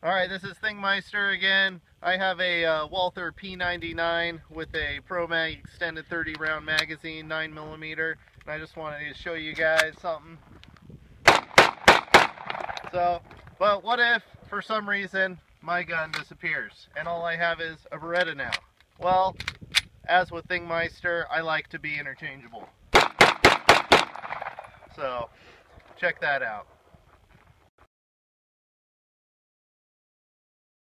Alright, this is Thingmeister again. I have a uh, Walther P99 with a ProMag extended 30 round magazine, 9mm, and I just wanted to show you guys something. So, but what if, for some reason, my gun disappears and all I have is a Beretta now? Well, as with Thingmeister, I like to be interchangeable. So, check that out.